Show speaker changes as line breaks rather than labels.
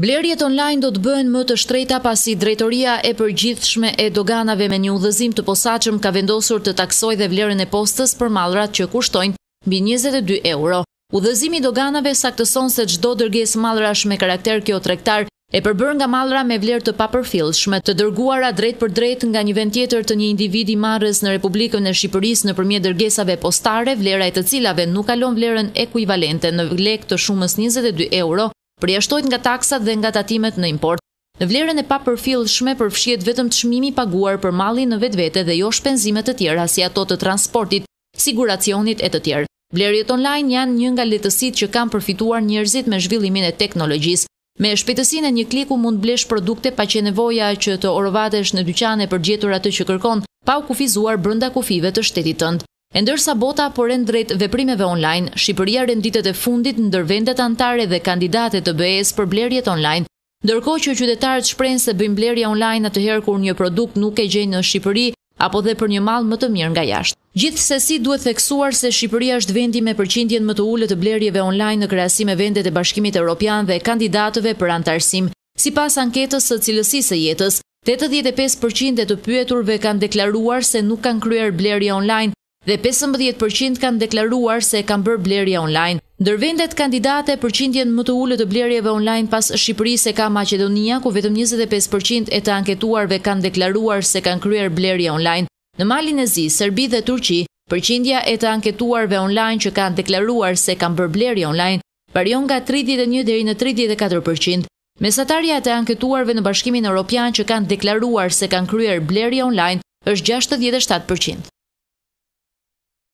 Blerjet online do të bëhen më të shtrejta pasi Drejtoria e Përgjithshme e Doganave me një udhëzim të posaçëm ka vendosur të taksojë dhe vlerën e postës për mallrat që kushtojnë mbi njëzet e dy euro. Udhëzimi i Doganave saktëson se çdo dërgesë mallrash me karakter jo tregtar e përbërë nga mallra me vlerë të papërfillshme, të dërguara drejtpërdrejt nga një vend tjetër te një individ marrës në Republikën e Shqipërisë nëpërmjet dërgesave postare, vlera e të cilave nuk kalon vlerën ekuivalente në lekë të shumës njëzet e dy euro, Përjashtohet nga taksat dhe nga tatimet në import. Në vlerën e papërfillshme përfshihet vetëm çmimi i paguar për mallin në vetvete dhe jo shpenzime të tjera si ato të transportit, siguracionit e të tjerë. Blerjet online janë një nga lehtësitë që kanë përfituar njerëzit me zhvillimin e teknologjisë. Me shpejtësinë e një kliku mund të blesh produkte pa qenë nevoja që të orvatesh në dyqane për gjetur atë që kërkon, pa u kufizuar brenda kufijve të shtetit tënd. E ndërsa bota po rend drejt veprimeve online, Shqipëria renditet e fundit ndër vendet anëtare dhe kandidate të BE-së për blerjet online. Ndërkohë që qytetarët shprehen se bëjmë blerje online atëherë kur një produkt nuk e gjejnë në Shqipëri apo dhe për një mall më të mirë nga jashtë. Gjithsesi duhet theksuar se Shqipëria është vendi me përqindjen më të ulët të blerjeve online në krahasim me vendet e Bashkimit Europian dhe kandidatëve për anëtarësim. Sipas anketës së cilësisë së jetës, tetëdhjetë e pesë për qind e të pyeturve kanë deklaruar se nuk kanë kryer blerje online dhe pesëmbëdhjetë për qind kanë deklaruar se kanë bërë blerje online. Ndër vendet kandidate, përqindjen më të ulët të blerjeve online pas Shqipërisë e ka Maqedonia, ku vetëm njëzet e pesë për qind e të anketuarve kanë deklaruar se kanë kryer blerje online. Në Malin e Zi, Serbi dhe Turqi, përqindja e të anketuarve online që kanë deklaruar se kanë bërë blerje online varion nga tridhjetë e një deri në tridhjetë e katër për qind. Mesatarja e të anketuarve në Bashkimin Europian që kanë deklaruar se kanë kryer blerje online është gjashtëdhjetë e shtatë për qind.